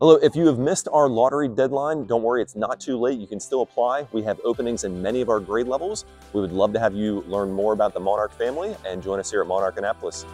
Hello, if you have missed our lottery deadline, don't worry, it's not too late. You can still apply. We have openings in many of our grade levels. We would love to have you learn more about the Monarch family and join us here at Monarch Annapolis.